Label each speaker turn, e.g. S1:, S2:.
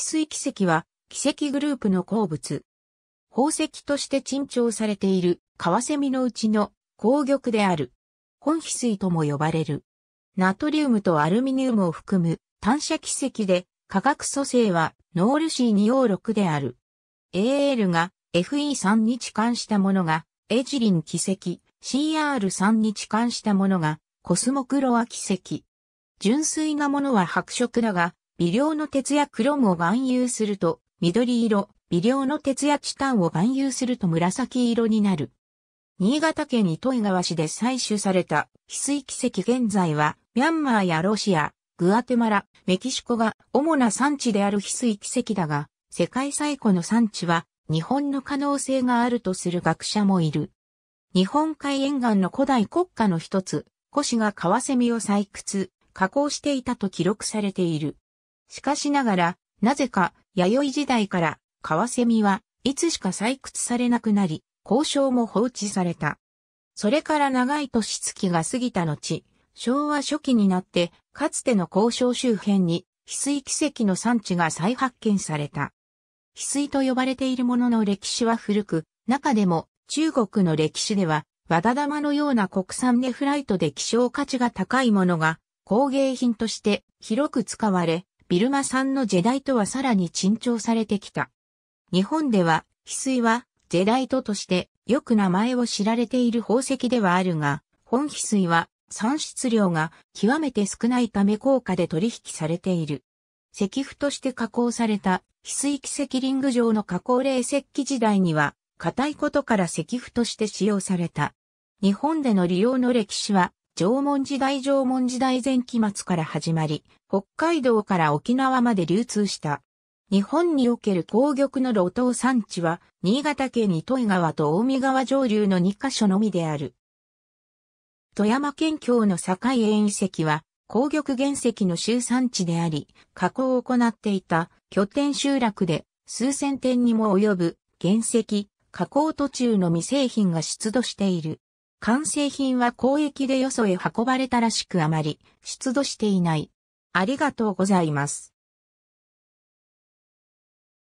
S1: 翡翠奇跡は奇跡グループの鉱物。宝石として珍重されているカワセミのうちの鉱玉である。本翡翠とも呼ばれる。ナトリウムとアルミニウムを含む単射奇跡で化学組成はノール C2O6 である。AL が FE3 に置換したものがエジリン奇跡、CR3 に置換したものがコスモクロア奇跡。純粋なものは白色だが、微量の鉄やクロムを含有すると緑色、微量の鉄やチタンを含有すると紫色になる。新潟県糸魚川市で採取された翡翠奇跡現在はミャンマーやロシア、グアテマラ、メキシコが主な産地である翡翠奇跡だが、世界最古の産地は日本の可能性があるとする学者もいる。日本海沿岸の古代国家の一つ、古市がカワセミを採掘、加工していたと記録されている。しかしながら、なぜか、弥生時代から、カワセミはいつしか採掘されなくなり、交渉も放置された。それから長い年月が過ぎた後、昭和初期になって、かつての交渉周辺に、翡翠奇跡の産地が再発見された。翡翠と呼ばれているものの歴史は古く、中でも中国の歴史では、和田玉のような国産ネフライトで希少価値が高いものが工芸品として広く使われ、ビルマ産のジェダイトはさらに珍重されてきた。日本では、翡翠は、ジェダイトとしてよく名前を知られている宝石ではあるが、本翡翠は産出量が極めて少ないため高価で取引されている。石符として加工された翡翠奇跡リング状の加工霊石器時代には、硬いことから石符として使用された。日本での利用の歴史は縄文時代縄文時代前期末から始まり、北海道から沖縄まで流通した。日本における鉱玉の露頭産地は、新潟県糸魚川と大見川上流の2カ所のみである。富山県境の境縁遺跡は、鉱玉原石の集産地であり、加工を行っていた拠点集落で数千点にも及ぶ原石、加工途中の未製品が出土している。完成品は交易でよそへ運ばれたらしくあまり出土していない。ありがとうございます。